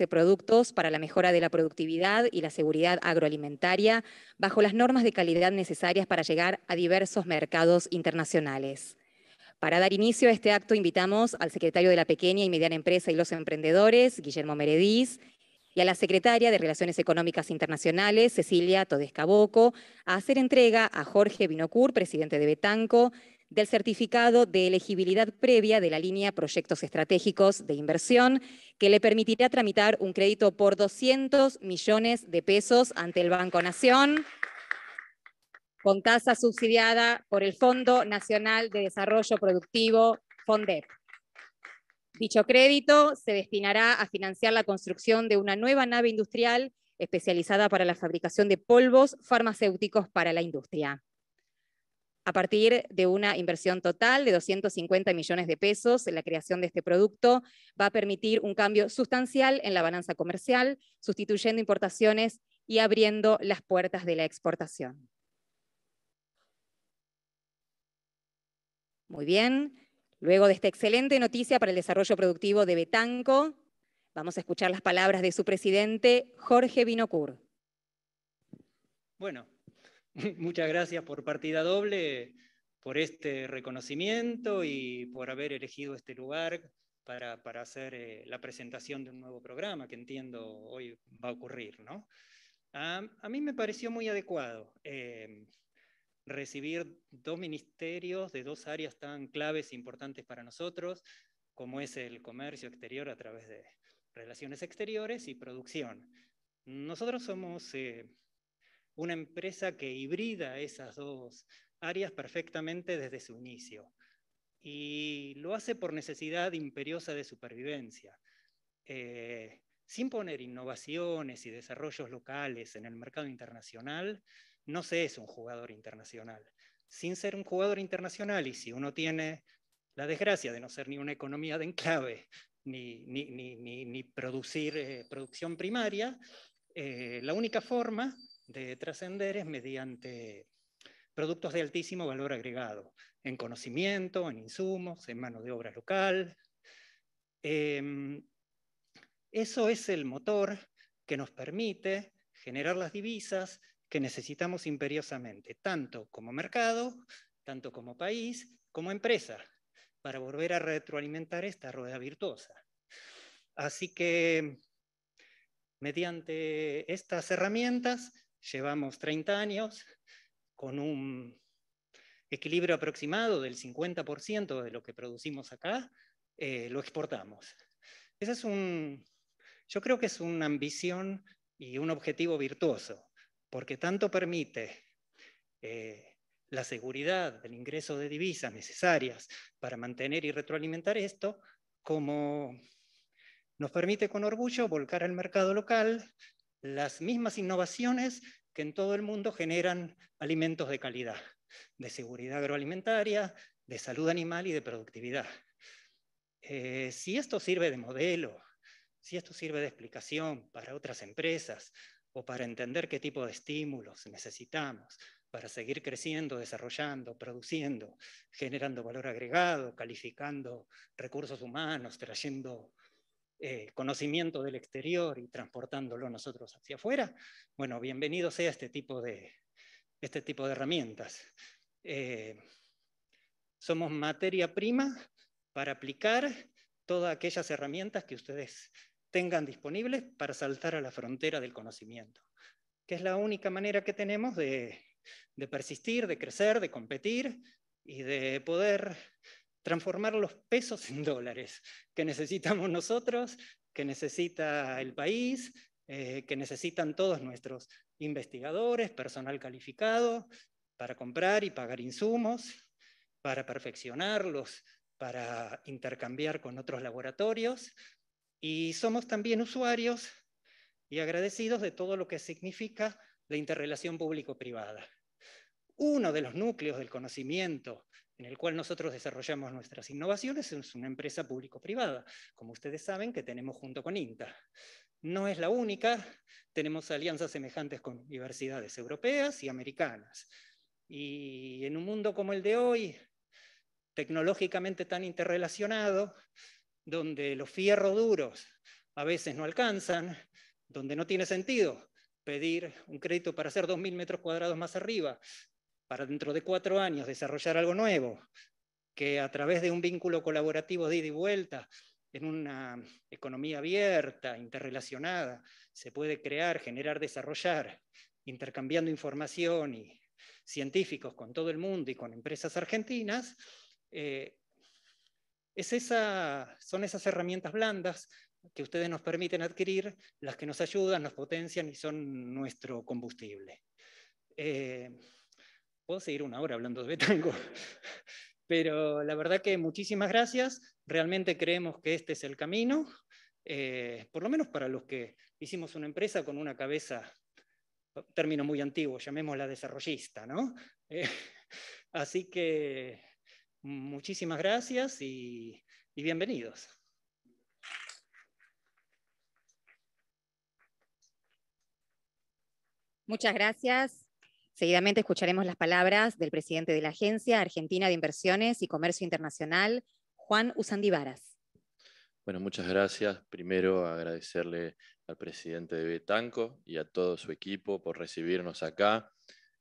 15 productos para la mejora de la productividad y la seguridad agroalimentaria bajo las normas de calidad necesarias para llegar a diversos mercados internacionales. Para dar inicio a este acto invitamos al secretario de la Pequeña y Mediana Empresa y los Emprendedores, Guillermo Meredís, y a la secretaria de Relaciones Económicas Internacionales, Cecilia Todesca Boco, a hacer entrega a Jorge Binocur, presidente de Betanco, del certificado de elegibilidad previa de la línea Proyectos Estratégicos de Inversión, que le permitirá tramitar un crédito por 200 millones de pesos ante el Banco Nación, con tasa subsidiada por el Fondo Nacional de Desarrollo Productivo, FONDEP. Dicho crédito se destinará a financiar la construcción de una nueva nave industrial especializada para la fabricación de polvos farmacéuticos para la industria. A partir de una inversión total de 250 millones de pesos, la creación de este producto va a permitir un cambio sustancial en la balanza comercial, sustituyendo importaciones y abriendo las puertas de la exportación. Muy bien, Luego de esta excelente noticia para el desarrollo productivo de Betanco, vamos a escuchar las palabras de su presidente, Jorge Binocur. Bueno, muchas gracias por partida doble, por este reconocimiento y por haber elegido este lugar para, hacer eh, la presentación de un nuevo programa que entiendo hoy va a ocurrir. ¿no? a mí me pareció muy adecuado. Eh, recibir dos ministerios de dos áreas tan claves e importantes para nosotros, como es el comercio exterior a través de relaciones exteriores y producción. Nosotros somos eh, una empresa que hibrida esas dos áreas perfectamente desde su inicio y lo hace por necesidad imperiosa de supervivencia. Eh, sin poner innovaciones y desarrollos locales en el mercado internacional, no se es un jugador internacional. Sin ser un jugador internacional y si uno tiene la desgracia de no ser ni una economía de enclave ni, ni, producir eh, producción primaria, eh, la única forma de trascender es mediante productos de altísimo valor agregado, en conocimiento, en insumos, en mano de obra local. Em, eso es el motor que nos permite generar las divisas que necesitamos imperiosamente, tanto como mercado, tanto como país, como empresa, para volver a retroalimentar esta rueda virtuosa. Así que mediante estas herramientas llevamos 30 años con un equilibrio aproximado del 50% de lo que producimos acá, eh, lo exportamos. Ese es un, yo creo que es una ambición y un objetivo virtuoso porque tanto permite eh, la seguridad del ingreso de divisas necesarias para mantener y retroalimentar esto, como nos permite con orgullo volcar al mercado local las mismas innovaciones que en todo el mundo generan alimentos de calidad, de seguridad agroalimentaria, de salud animal y de productividad. Eh, si esto sirve de modelo, si esto sirve de explicación para otras empresas, o para entender qué tipo de estímulos necesitamos para seguir creciendo, desarrollando, produciendo, generando valor agregado, calificando recursos humanos, trayendo eh, conocimiento del exterior y transportándolo nosotros hacia afuera, bueno, bienvenido sea este tipo de, este tipo de herramientas. Eh, somos materia prima para aplicar todas aquellas herramientas que ustedes tengan disponibles para saltar a la frontera del conocimiento, que es la única manera que tenemos de, persistir, de crecer, de competir y de poder transformar los pesos en dólares que necesitamos nosotros, que necesita el país, eh, que necesitan todos nuestros investigadores, personal calificado, para comprar y pagar insumos, para perfeccionarlos, para intercambiar con otros laboratorios, y somos también usuarios y agradecidos de todo lo que significa la interrelación público-privada. Uno de los núcleos del conocimiento en el cual nosotros desarrollamos nuestras innovaciones es una empresa público-privada, como ustedes saben que tenemos junto con INTA. No es la única, tenemos alianzas semejantes con universidades europeas y americanas. Y en un mundo como el de hoy, tecnológicamente tan interrelacionado, donde los fierros duros a veces no alcanzan, donde no tiene sentido pedir un crédito para hacer 2.000 metros cuadrados más arriba, para dentro de cuatro años desarrollar algo nuevo, que a través de un vínculo colaborativo de ida y vuelta, en una economía abierta, interrelacionada, se puede crear, generar, desarrollar, intercambiando información y científicos con todo el mundo y con empresas argentinas, eh, es esa, son esas herramientas blandas que ustedes nos permiten adquirir las que nos ayudan, nos potencian y son nuestro combustible. Eh, Puedo seguir una hora hablando de Betango, pero la verdad que muchísimas gracias. Realmente creemos que este es el camino, eh, por lo menos para los que hicimos una empresa con una cabeza, término muy antiguo, llamémosla desarrollista, ¿no? Eh, así que muchísimas gracias y bienvenidos. Muchas gracias. Seguidamente escucharemos las palabras del presidente de la Agencia Argentina de Inversiones y Comercio Internacional, Juan Usandivaras. Bueno, muchas gracias. Primero agradecerle al presidente de Betanco y a todo su equipo por recibirnos acá.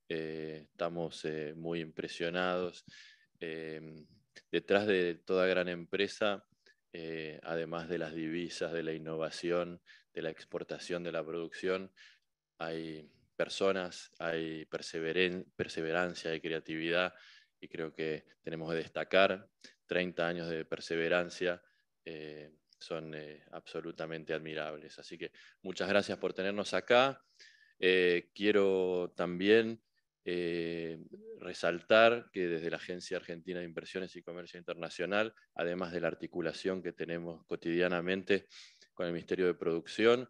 Eh, estamos eh, muy impresionados. Eh, detrás de toda gran empresa, además de las divisas, de la innovación, de la exportación, de la producción, hay personas, hay perseverancia, hay creatividad y creo que tenemos que destacar 30 años de perseverancia. Eh, son eh, absolutamente admirables. Así que muchas gracias por tenernos acá. Eh, quiero también resaltar que desde la Agencia Argentina de Inversiones y Comercio Internacional, además de la articulación que tenemos cotidianamente con el Ministerio de Producción,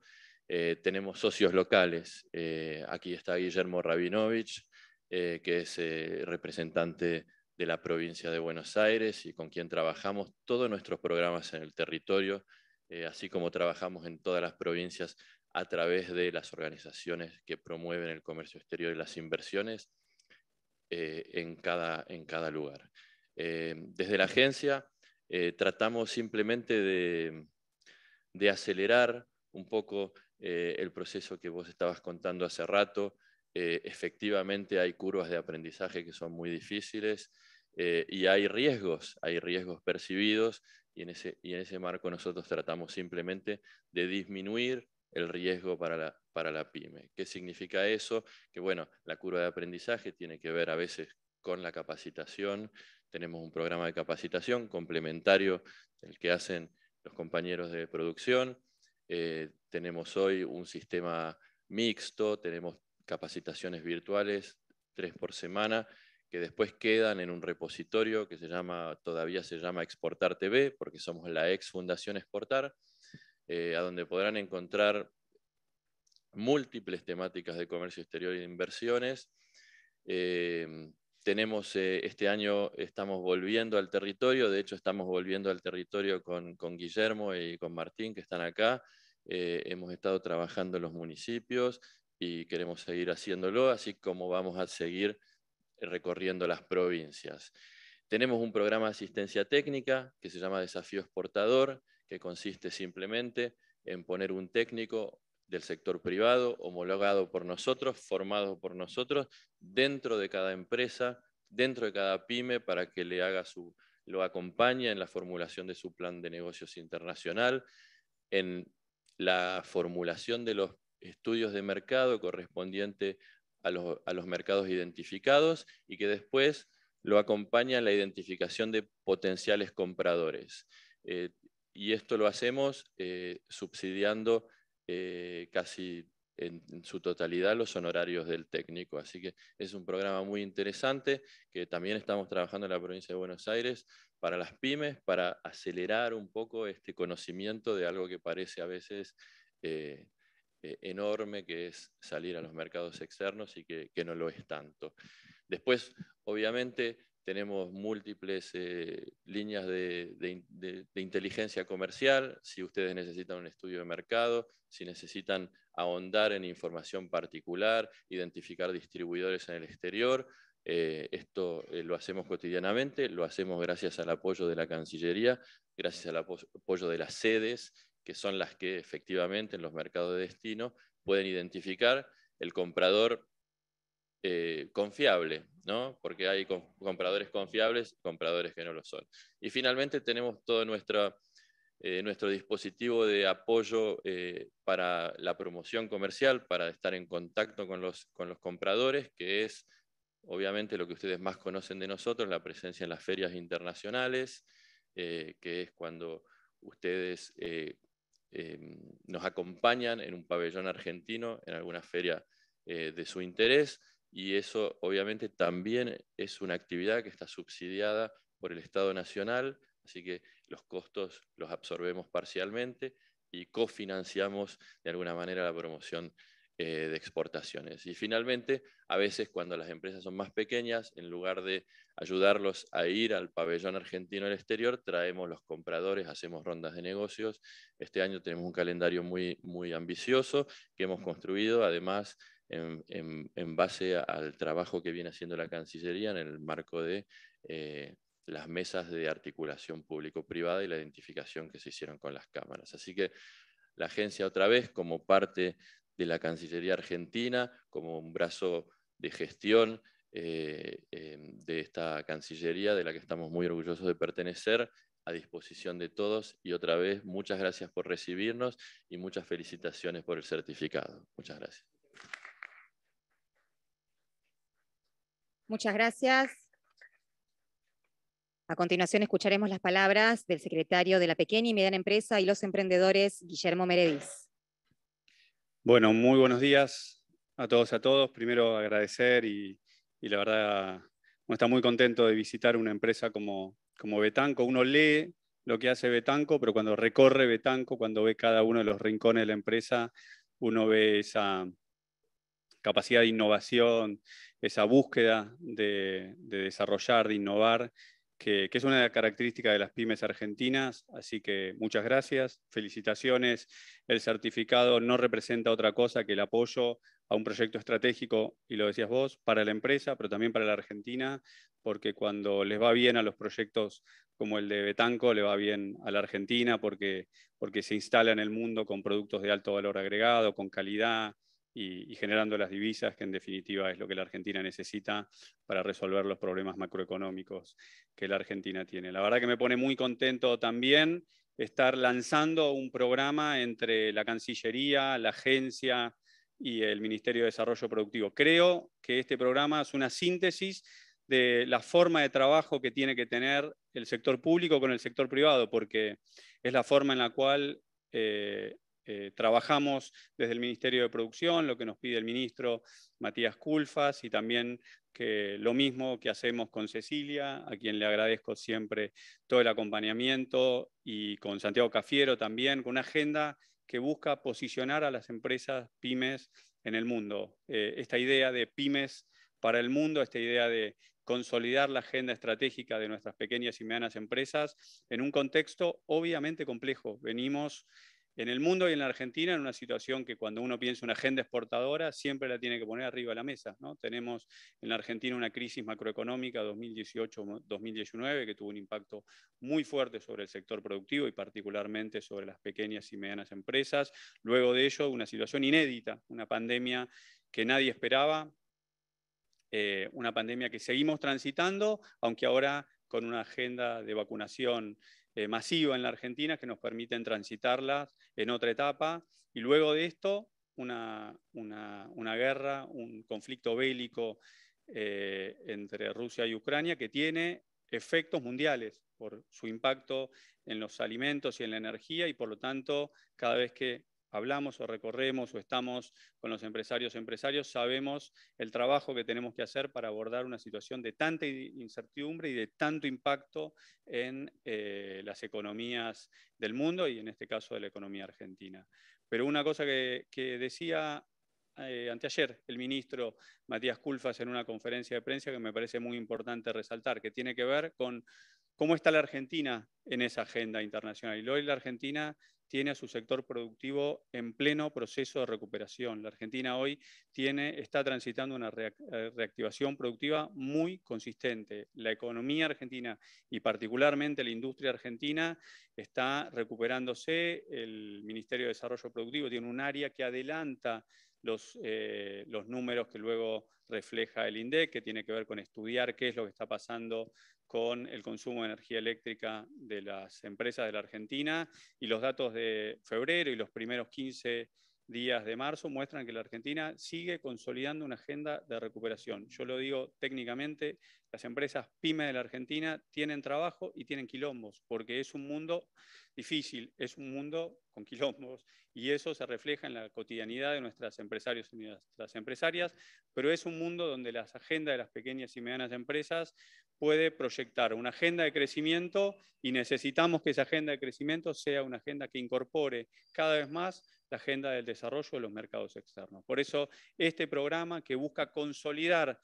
eh, tenemos socios locales. Eh, aquí está Guillermo Rabinovich, eh, que es representante de la provincia de Buenos Aires y con quien trabajamos todos nuestros programas en el territorio, así como trabajamos en todas las provincias a través de las organizaciones que promueven el comercio exterior y las inversiones en, cada, en cada lugar. desde la agencia tratamos simplemente de, de acelerar un poco eh, el proceso que vos estabas contando hace rato. Eh, efectivamente hay curvas de aprendizaje que son muy difíciles eh, y hay riesgos, hay riesgos percibidos y en, ese, y en ese marco nosotros tratamos simplemente de disminuir el riesgo para la, para la pyme. ¿Qué significa eso? Que bueno, la curva de aprendizaje tiene que ver a veces con la capacitación. Tenemos un programa de capacitación complementario del que hacen los compañeros de producción eh, tenemos hoy un sistema mixto, tenemos capacitaciones virtuales tres por semana que después quedan en un repositorio que se llama, todavía se llama Exportar TV, porque somos la ex Fundación Exportar, eh, a donde podrán encontrar múltiples temáticas de comercio exterior y de inversiones. Eh, tenemos, este año estamos volviendo al territorio, de hecho estamos volviendo al territorio con, con Guillermo y con Martín, que están acá, eh, hemos estado trabajando en los municipios y queremos seguir haciéndolo, así como vamos a seguir recorriendo las provincias. Tenemos un programa de asistencia técnica que se llama Desafío Exportador, que consiste simplemente en poner un técnico del sector privado, homologado por nosotros, formado por nosotros, dentro de cada empresa, dentro de cada pyme, para que le haga su, lo acompañe en la formulación de su plan de negocios internacional, en la formulación de los estudios de mercado correspondiente a los, mercados identificados y que después lo acompaña la identificación de potenciales compradores. Eh, y esto lo hacemos eh, subsidiando eh, casi en, su totalidad los honorarios del técnico. Así que es un programa muy interesante que también estamos trabajando en la provincia de Buenos Aires para las pymes, para acelerar un poco este conocimiento de algo que parece a veces eh, eh, enorme, que es salir a los mercados externos y que, no lo es tanto. Después, obviamente, tenemos múltiples eh, líneas de, inteligencia comercial, si ustedes necesitan un estudio de mercado, si necesitan ahondar en información particular, identificar distribuidores en el exterior, eh, esto eh, lo hacemos cotidianamente, lo hacemos gracias al apoyo de la Cancillería, gracias al apoyo de las sedes que son las que efectivamente en los mercados de destino pueden identificar el comprador eh, confiable, ¿no? porque hay compradores confiables y compradores que no lo son. Y finalmente tenemos todo nuestro, dispositivo de apoyo para la promoción comercial, para estar en contacto con los, con los compradores, que es obviamente lo que ustedes más conocen de nosotros, la presencia en las ferias internacionales, que es cuando ustedes nos acompañan en un pabellón argentino, en alguna feria de su interés, y eso obviamente también es una actividad que está subsidiada por el Estado Nacional, así que los costos los absorbemos parcialmente y cofinanciamos de alguna manera la promoción eh, de exportaciones. Y finalmente, a veces cuando las empresas son más pequeñas, en lugar de ayudarlos a ir al pabellón argentino al exterior, traemos los compradores, hacemos rondas de negocios. Este año tenemos un calendario muy, muy ambicioso que hemos construido, además en, base al trabajo que viene haciendo la Cancillería en el marco de eh, las mesas de articulación público-privada y la identificación que se hicieron con las cámaras. Así que la agencia otra vez como parte de la Cancillería Argentina, como un brazo de gestión eh, em, de esta Cancillería de la que estamos muy orgullosos de pertenecer, a disposición de todos y otra vez muchas gracias por recibirnos y muchas felicitaciones por el certificado. Muchas gracias. Muchas gracias. A continuación escucharemos las palabras del secretario de la Pequeña y Mediana Empresa y los Emprendedores, Guillermo Meredís. Bueno, muy buenos días a todos y a todos. Primero agradecer y, la verdad uno está muy contento de visitar una empresa como, como Betanco. Uno lee lo que hace Betanco, pero cuando recorre Betanco, cuando ve cada uno de los rincones de la empresa, uno ve esa capacidad de innovación, esa búsqueda de, desarrollar, de innovar, que, es una característica de las pymes argentinas. Así que muchas gracias, felicitaciones. El certificado no representa otra cosa que el apoyo a un proyecto estratégico, y lo decías vos, para la empresa, pero también para la Argentina, porque cuando les va bien a los proyectos como el de Betanco, le va bien a la Argentina, porque, porque se instala en el mundo con productos de alto valor agregado, con calidad, y, generando las divisas, que en definitiva es lo que la Argentina necesita para resolver los problemas macroeconómicos que la Argentina tiene. La verdad que me pone muy contento también estar lanzando un programa entre la Cancillería, la agencia y el Ministerio de Desarrollo Productivo. Creo que este programa es una síntesis de la forma de trabajo que tiene que tener el sector público con el sector privado, porque es la forma en la cual eh, eh, trabajamos desde el Ministerio de Producción, lo que nos pide el ministro Matías Culfas, y también que lo mismo que hacemos con Cecilia, a quien le agradezco siempre todo el acompañamiento, y con Santiago Cafiero también, con una agenda que busca posicionar a las empresas pymes en el mundo. Eh, esta idea de pymes para el mundo, esta idea de consolidar la agenda estratégica de nuestras pequeñas y medianas empresas en un contexto obviamente complejo. Venimos en el mundo y en la Argentina en una situación que cuando uno piensa una agenda exportadora siempre la tiene que poner arriba de la mesa. Tenemos en la Argentina una crisis macroeconómica 2018-2019 que tuvo un impacto muy fuerte sobre el sector productivo y particularmente sobre las pequeñas y medianas empresas. Luego de ello, una situación inédita, una pandemia que nadie esperaba, eh, una pandemia que seguimos transitando, aunque ahora con una agenda de vacunación eh, masiva en la Argentina que nos permiten transitarlas en otra etapa. Y luego de esto, una, una, guerra, un conflicto bélico eh, entre Rusia y Ucrania que tiene efectos mundiales por su impacto en los alimentos y en la energía y por lo tanto cada vez que hablamos o recorremos o estamos con los empresarios empresarios, sabemos el trabajo que tenemos que hacer para abordar una situación de tanta incertidumbre y de tanto impacto en eh, las economías del mundo y en este caso de la economía argentina. Pero una cosa que, decía eh, anteayer el ministro Matías Culfas en una conferencia de prensa que me parece muy importante resaltar, que tiene que ver con cómo está la Argentina en esa agenda internacional. Y hoy la Argentina tiene a su sector productivo en pleno proceso de recuperación. La Argentina hoy tiene, está transitando una eh, reactivación productiva muy consistente. La economía argentina y particularmente la industria argentina está recuperándose. El Ministerio de Desarrollo Productivo tiene un área que adelanta los, eh, los números que luego refleja el INDEC, que tiene que ver con estudiar qué es lo que está pasando con el consumo de energía eléctrica de las empresas de la Argentina y los datos de febrero y los primeros 15 días de marzo muestran que la Argentina sigue consolidando una agenda de recuperación. Yo lo digo técnicamente, las empresas pymes de la Argentina tienen trabajo y tienen quilombos, porque es un mundo difícil, es un mundo con quilombos, y eso se refleja en la cotidianidad de nuestras empresarios y nuestras empresarias, pero es un mundo donde las agendas de las pequeñas y medianas empresas puede proyectar una agenda de crecimiento y necesitamos que esa agenda de crecimiento sea una agenda que incorpore cada vez más la agenda del desarrollo de los mercados externos. Por eso, este programa que busca consolidar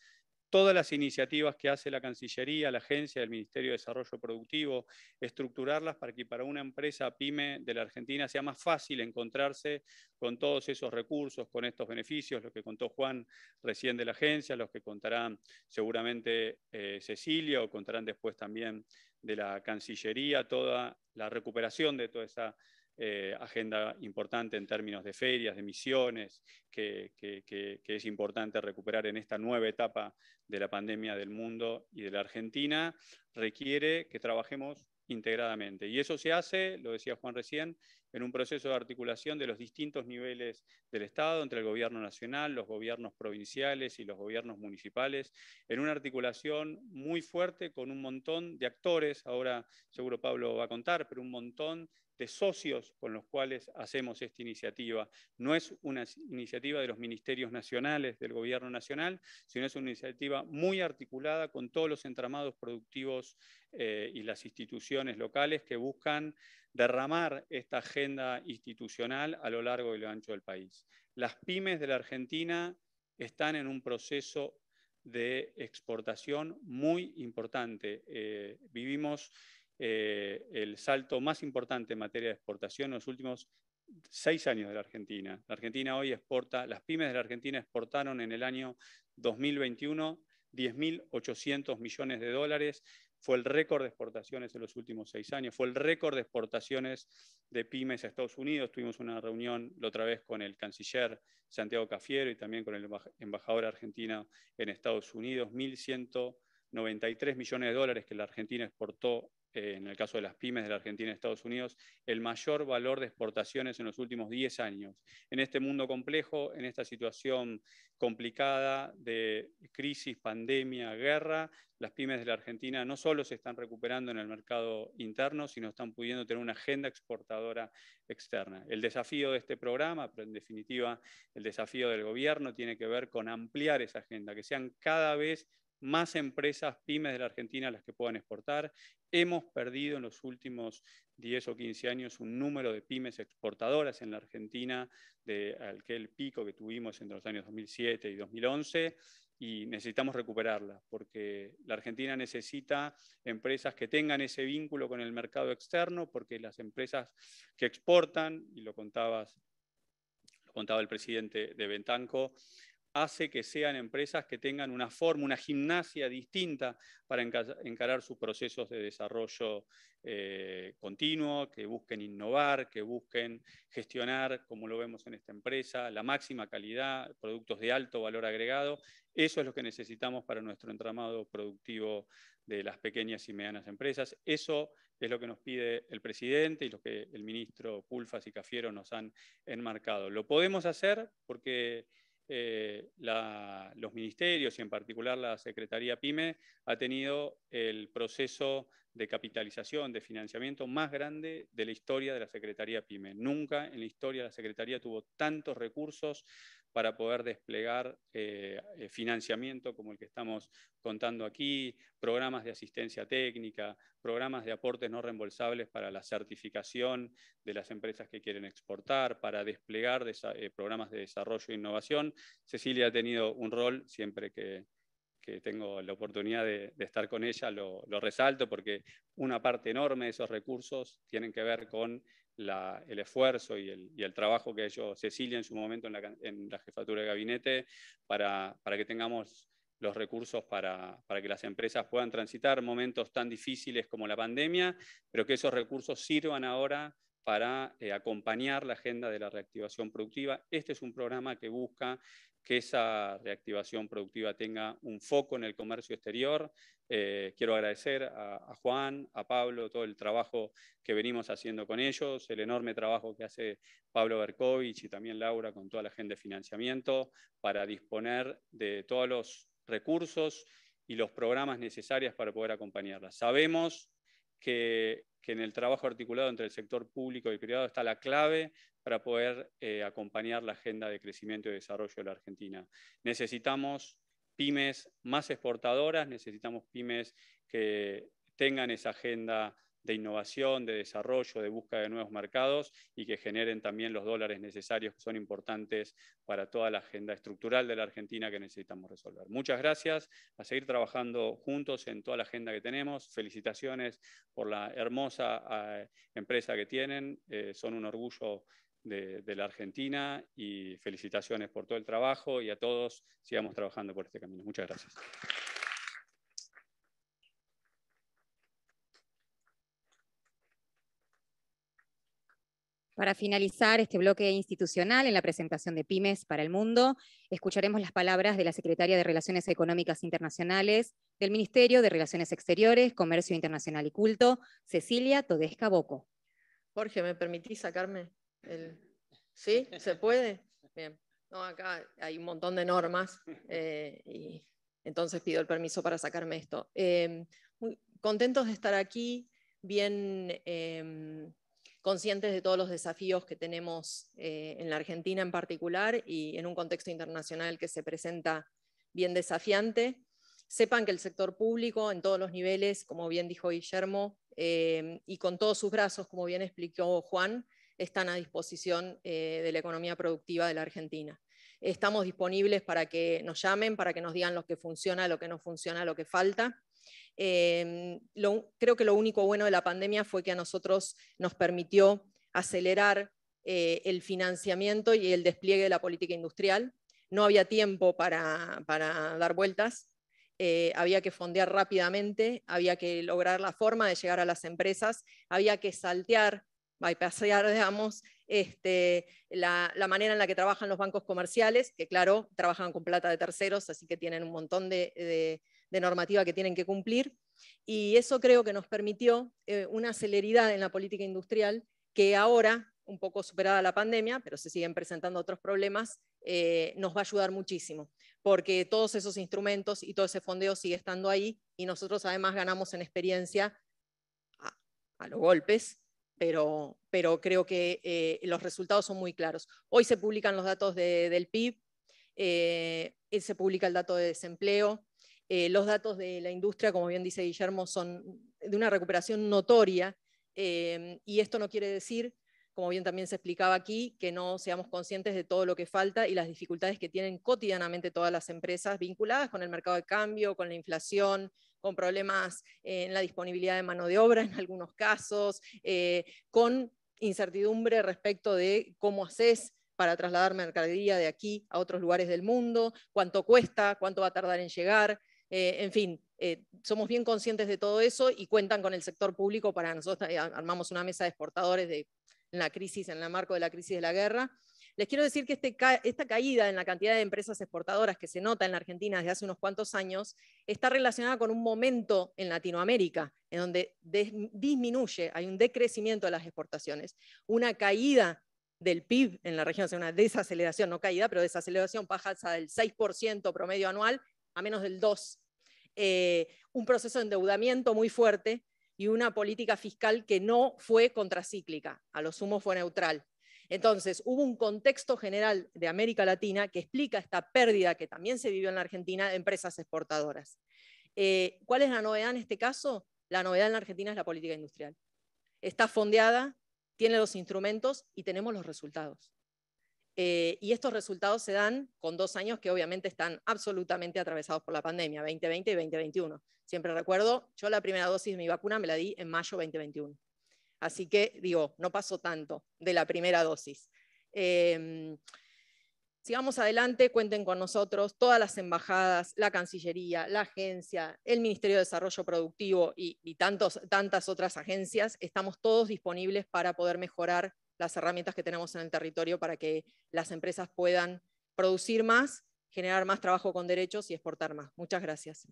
todas las iniciativas que hace la Cancillería, la Agencia del Ministerio de Desarrollo Productivo, estructurarlas para que para una empresa pyme de la Argentina sea más fácil encontrarse con todos esos recursos, con estos beneficios, lo que contó Juan recién de la agencia, los que contarán seguramente eh, Cecilia o contarán después también de la Cancillería, toda la recuperación de toda esa eh, agenda importante en términos de ferias, de misiones, que, es importante recuperar en esta nueva etapa de la pandemia del mundo y de la Argentina, requiere que trabajemos integradamente. Y eso se hace, lo decía Juan recién, en un proceso de articulación de los distintos niveles del Estado, entre el gobierno nacional, los gobiernos provinciales y los gobiernos municipales, en una articulación muy fuerte con un montón de actores, ahora seguro Pablo va a contar, pero un montón de socios con los cuales hacemos esta iniciativa. No es una iniciativa de los ministerios nacionales del gobierno nacional, sino es una iniciativa muy articulada con todos los entramados productivos eh, y las instituciones locales que buscan derramar esta agenda institucional a lo largo y lo ancho del país. Las pymes de la Argentina están en un proceso de exportación muy importante. Eh, vivimos eh, el salto más importante en materia de exportación en los últimos seis años de la Argentina. La Argentina hoy exporta, las pymes de la Argentina exportaron en el año 2021 10.800 millones de dólares. Fue el récord de exportaciones en los últimos seis años. Fue el récord de exportaciones de pymes a Estados Unidos. Tuvimos una reunión la otra vez con el canciller Santiago Cafiero y también con el embajador argentino en Estados Unidos. 1.193 millones de dólares que la Argentina exportó eh, en el caso de las pymes de la Argentina y Estados Unidos, el mayor valor de exportaciones en los últimos 10 años. En este mundo complejo, en esta situación complicada de crisis, pandemia, guerra, las pymes de la Argentina no solo se están recuperando en el mercado interno, sino están pudiendo tener una agenda exportadora externa. El desafío de este programa, pero en definitiva el desafío del gobierno, tiene que ver con ampliar esa agenda, que sean cada vez más empresas pymes de la Argentina las que puedan exportar. Hemos perdido en los últimos 10 o 15 años un número de pymes exportadoras en la Argentina de aquel pico que tuvimos entre los años 2007 y 2011 y necesitamos recuperarla porque la Argentina necesita empresas que tengan ese vínculo con el mercado externo porque las empresas que exportan, y lo contabas contaba el presidente de Bentanco, hace que sean empresas que tengan una forma, una gimnasia distinta para encarar sus procesos de desarrollo eh, continuo, que busquen innovar, que busquen gestionar, como lo vemos en esta empresa, la máxima calidad, productos de alto valor agregado. Eso es lo que necesitamos para nuestro entramado productivo de las pequeñas y medianas empresas. Eso es lo que nos pide el presidente y lo que el ministro Pulfas y Cafiero nos han enmarcado. Lo podemos hacer porque eh, los ministerios y en particular la Secretaría PYME ha tenido el proceso de capitalización, de financiamiento más grande de la historia de la Secretaría PYME. Nunca en la historia la Secretaría tuvo tantos recursos para poder desplegar eh, eh, financiamiento como el que estamos contando aquí, programas de asistencia técnica, programas de aportes no reembolsables para la certificación de las empresas que quieren exportar, para desplegar eh, programas de desarrollo e innovación. Cecilia ha tenido un rol siempre que, tengo la oportunidad de, estar con ella, lo, lo, resalto porque una parte enorme de esos recursos tienen que ver con el esfuerzo y el, trabajo que ha hecho Cecilia en su momento en la, jefatura de gabinete para, que tengamos los recursos para, que las empresas puedan transitar momentos tan difíciles como la pandemia, pero que esos recursos sirvan ahora para eh, acompañar la agenda de la reactivación productiva. Este es un programa que busca que esa reactivación productiva tenga un foco en el comercio exterior. Eh, quiero agradecer a, Juan, a Pablo, todo el trabajo que venimos haciendo con ellos, el enorme trabajo que hace Pablo Berkovich y también Laura con toda la gente de financiamiento para disponer de todos los recursos y los programas necesarios para poder acompañarlas. Sabemos que, que en el trabajo articulado entre el sector público y privado está la clave para poder eh, acompañar la agenda de crecimiento y desarrollo de la Argentina. Necesitamos pymes más exportadoras, necesitamos pymes que tengan esa agenda de innovación, de desarrollo, de búsqueda de nuevos mercados y que generen también los dólares necesarios que son importantes para toda la agenda estructural de la Argentina que necesitamos resolver. Muchas gracias, a seguir trabajando juntos en toda la agenda que tenemos. Felicitaciones por la hermosa eh, empresa que tienen, eh, son un orgullo de, la Argentina y felicitaciones por todo el trabajo y a todos sigamos trabajando por este camino. Muchas gracias. Para finalizar este bloque institucional en la presentación de Pymes para el Mundo, escucharemos las palabras de la Secretaria de Relaciones Económicas Internacionales del Ministerio de Relaciones Exteriores, Comercio Internacional y Culto, Cecilia Todesca Boco. Jorge, ¿me permitís sacarme ¿Sí? ¿Se puede? Bien. No, acá hay un montón de normas eh, y entonces pido el permiso para sacarme esto. Em, muy contentos de estar aquí, bien em, conscientes de todos los desafíos que tenemos eh, en la Argentina en particular y en un contexto internacional que se presenta bien desafiante. Sepan que el sector público en todos los niveles, como bien dijo Guillermo, em, y con todos sus brazos, como bien explicó Juan, están a disposición eh, de la economía productiva de la Argentina. Estamos disponibles para que nos llamen, para que nos digan lo que funciona, lo que no funciona, lo que falta. Em, creo que lo único bueno de la pandemia fue que a nosotros nos permitió acelerar eh, el financiamiento y el despliegue de la política industrial. No había tiempo para, dar vueltas, eh, había que fondear rápidamente, había que lograr la forma de llegar a las empresas, había que saltear bypassear, digamos, este, la, manera en la que trabajan los bancos comerciales, que claro, trabajan con plata de terceros, así que tienen un montón de, normativa que tienen que cumplir. Y eso creo que nos permitió eh, una celeridad en la política industrial que ahora, un poco superada la pandemia, pero se siguen presentando otros problemas, eh, nos va a ayudar muchísimo, porque todos esos instrumentos y todo ese fondeo sigue estando ahí y nosotros además ganamos en experiencia a los golpes pero, pero creo que eh, los resultados son muy claros. Hoy se publican los datos del PIB, eh, se publica el dato de desempleo, eh, los datos de la industria, como bien dice Guillermo, son de una recuperación notoria, y esto no quiere decir, como bien también se explicaba aquí, que no seamos conscientes de todo lo que falta y las dificultades que tienen cotidianamente todas las empresas vinculadas con el mercado de cambio, con la inflación, con problemas en la disponibilidad de mano de obra en algunos casos, eh, con incertidumbre respecto de cómo haces para trasladar mercadería de aquí a otros lugares del mundo, cuánto cuesta, cuánto va a tardar en llegar. Eh, en fin, eh, somos bien conscientes de todo eso y cuentan con el sector público para nosotros, armamos una mesa de exportadores de, la crisis, en el marco de la crisis de la guerra, les quiero decir que este esta caída en la cantidad de empresas exportadoras que se nota en la Argentina desde hace unos cuantos años está relacionada con un momento en Latinoamérica en donde disminuye, hay un decrecimiento de las exportaciones, una caída del PIB en la región, o sea, una desaceleración, no caída, pero desaceleración pasa del 6% promedio anual a menos del 2%. Eh, un proceso de endeudamiento muy fuerte y una política fiscal que no fue contracíclica, a lo sumo fue neutral. Entonces, hubo un contexto general de América Latina que explica esta pérdida que también se vivió en la Argentina de empresas exportadoras. Eh, ¿Cuál es la novedad en este caso? La novedad en la Argentina es la política industrial. Está fondeada, tiene los instrumentos y tenemos los resultados. Eh, y estos resultados se dan con dos años que obviamente están absolutamente atravesados por la pandemia, 2020 y 2021. Siempre recuerdo, yo la primera dosis de mi vacuna me la di en mayo 2021. Así que, digo, no pasó tanto de la primera dosis. Em, sigamos adelante, cuenten con nosotros, todas las embajadas, la Cancillería, la agencia, el Ministerio de Desarrollo Productivo y, tantas otras agencias, estamos todos disponibles para poder mejorar las herramientas que tenemos en el territorio para que las empresas puedan producir más, generar más trabajo con derechos y exportar más. Muchas gracias.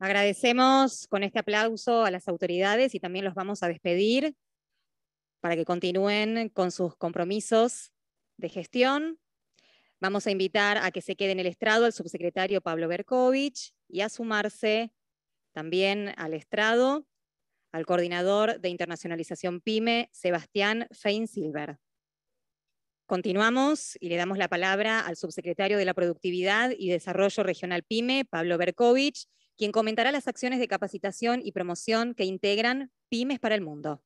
Agradecemos con este aplauso a las autoridades y también los vamos a despedir para que continúen con sus compromisos de gestión. Vamos a invitar a que se quede en el estrado al subsecretario Pablo Berkovich y a sumarse también al estrado al coordinador de internacionalización PYME, Sebastián Fein-Silver. Continuamos y le damos la palabra al subsecretario de la Productividad y Desarrollo Regional PYME, Pablo Berkovich, quien comentará las acciones de capacitación y promoción que integran Pymes para el Mundo.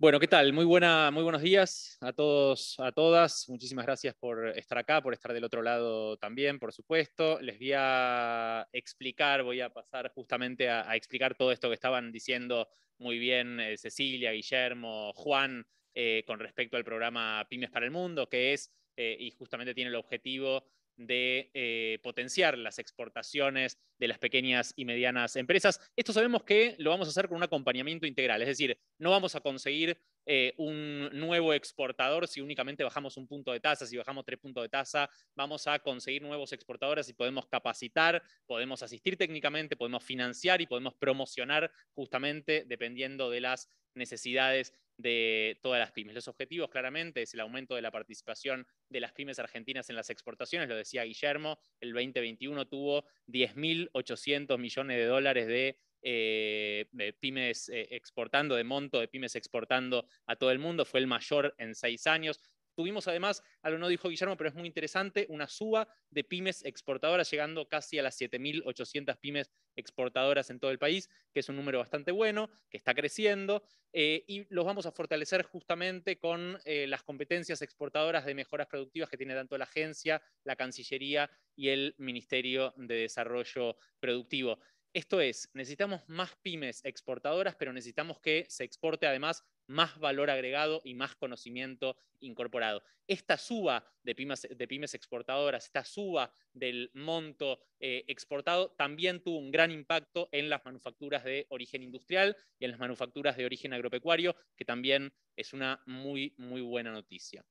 Bueno, ¿qué tal? Muy, buena, muy buenos días a todos, a todas. Muchísimas gracias por estar acá, por estar del otro lado también, por supuesto. Les voy a explicar, voy a pasar justamente a, explicar todo esto que estaban diciendo muy bien eh, Cecilia, Guillermo, Juan, eh, con respecto al programa Pymes para el Mundo, que es, eh, y justamente tiene el objetivo de eh, potenciar las exportaciones de las pequeñas y medianas empresas. Esto sabemos que lo vamos a hacer con un acompañamiento integral, es decir, no vamos a conseguir eh, un nuevo exportador si únicamente bajamos un punto de tasa, si bajamos tres puntos de tasa, vamos a conseguir nuevos exportadores y podemos capacitar, podemos asistir técnicamente, podemos financiar y podemos promocionar justamente dependiendo de las necesidades de todas las pymes. Los objetivos claramente es el aumento de la participación de las pymes argentinas en las exportaciones, lo decía Guillermo, el 2021 tuvo 10.800 millones de dólares de, eh, pymes eh, exportando, de monto de pymes exportando a todo el mundo, fue el mayor en seis años. Tuvimos además, algo no dijo Guillermo, pero es muy interesante, una suba de pymes exportadoras, llegando casi a las 7.800 pymes exportadoras en todo el país, que es un número bastante bueno, que está creciendo, eh, y los vamos a fortalecer justamente con eh, las competencias exportadoras de mejoras productivas que tiene tanto la agencia, la Cancillería y el Ministerio de Desarrollo Productivo. Esto es, necesitamos más pymes exportadoras, pero necesitamos que se exporte además más valor agregado y más conocimiento incorporado. Esta suba de pymes, exportadoras, esta suba del monto eh, exportado también tuvo un gran impacto en las manufacturas de origen industrial y en las manufacturas de origen agropecuario, que también es una muy, muy buena noticia.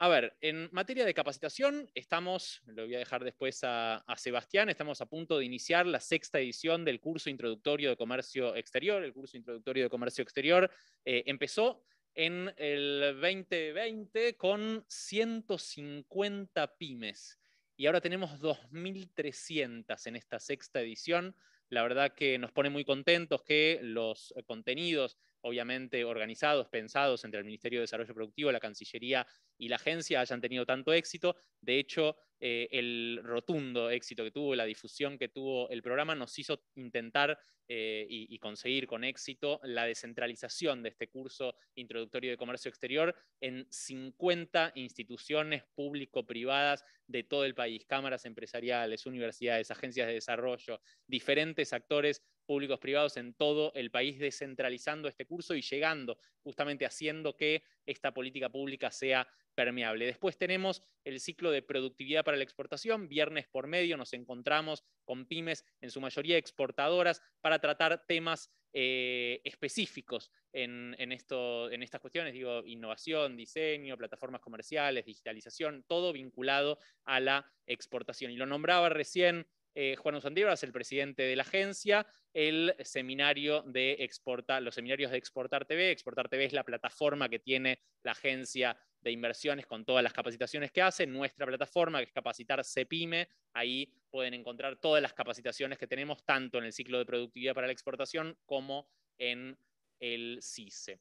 A ver, en materia de capacitación, estamos, lo voy a dejar después a, Sebastián, estamos a punto de iniciar la sexta edición del curso introductorio de comercio exterior. El curso introductorio de comercio exterior eh, empezó en el 2020 con 150 pymes y ahora tenemos 2.300 en esta sexta edición. La verdad que nos pone muy contentos que los contenidos obviamente organizados, pensados entre el Ministerio de Desarrollo Productivo, la Cancillería y la agencia hayan tenido tanto éxito. De hecho, eh, el rotundo éxito que tuvo, la difusión que tuvo el programa, nos hizo intentar eh, y, conseguir con éxito la descentralización de este curso introductorio de comercio exterior en 50 instituciones público-privadas de todo el país, cámaras empresariales, universidades, agencias de desarrollo, diferentes actores públicos privados en todo el país, descentralizando este curso y llegando justamente haciendo que esta política pública sea permeable. Después tenemos el ciclo de productividad para la exportación. Viernes por medio nos encontramos con pymes, en su mayoría exportadoras, para tratar temas eh, específicos en, en estas cuestiones, digo, innovación, diseño, plataformas comerciales, digitalización, todo vinculado a la exportación. Y lo nombraba recién eh, Juan Usandívaras, el presidente de la agencia, el seminario de Exportar, los seminarios de Exportar TV. Exportar TV es la plataforma que tiene la agencia de inversiones con todas las capacitaciones que hace. Nuestra plataforma, que es Capacitar CEPIME, ahí pueden encontrar todas las capacitaciones que tenemos, tanto en el ciclo de productividad para la exportación como en el CICE.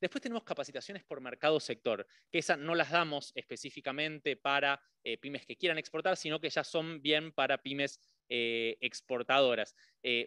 Después tenemos capacitaciones por mercado sector, que esas no las damos específicamente para eh, pymes que quieran exportar, sino que ya son bien para pymes exportadoras.